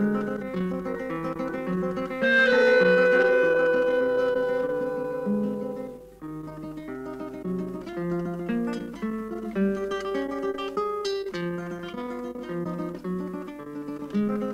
thank mm -hmm. you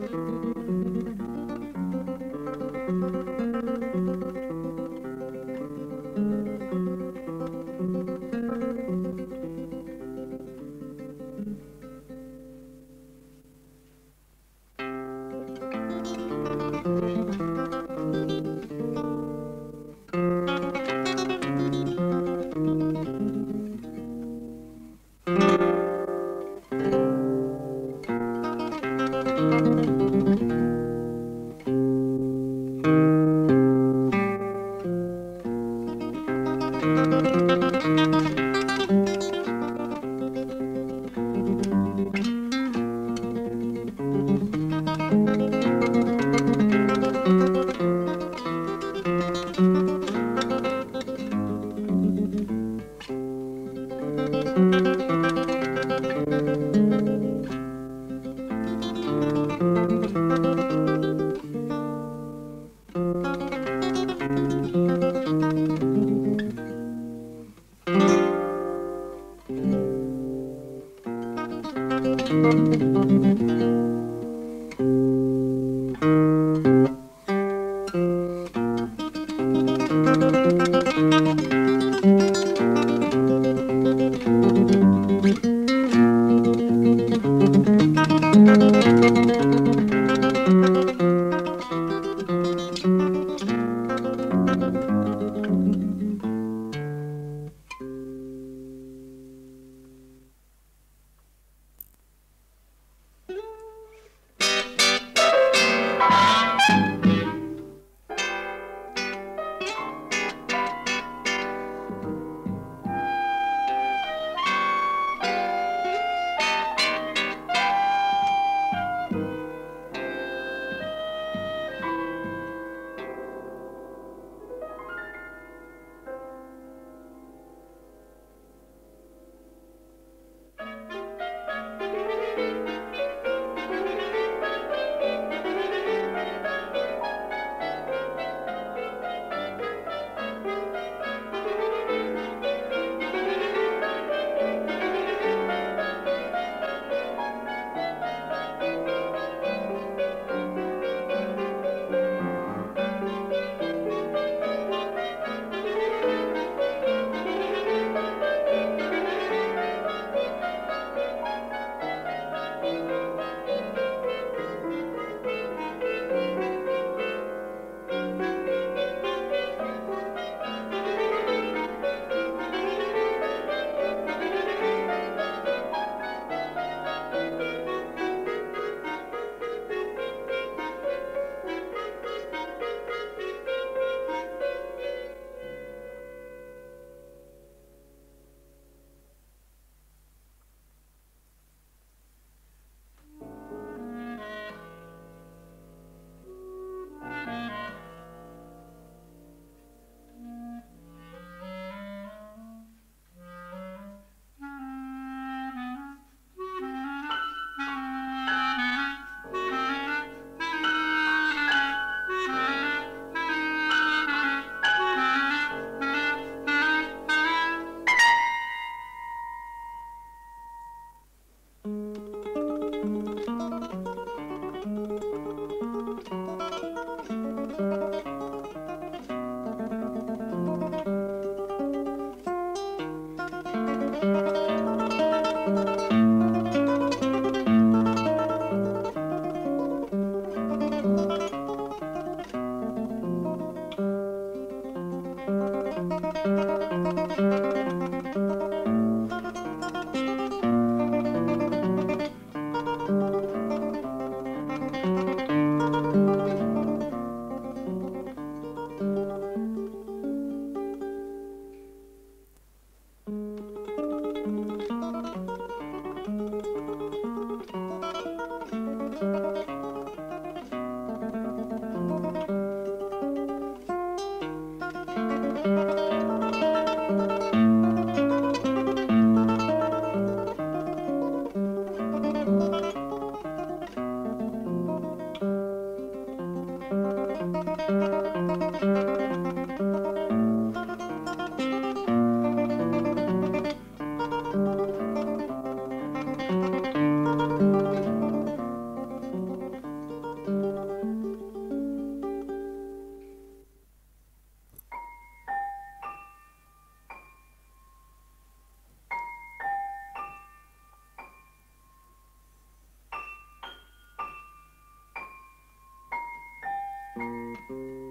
Música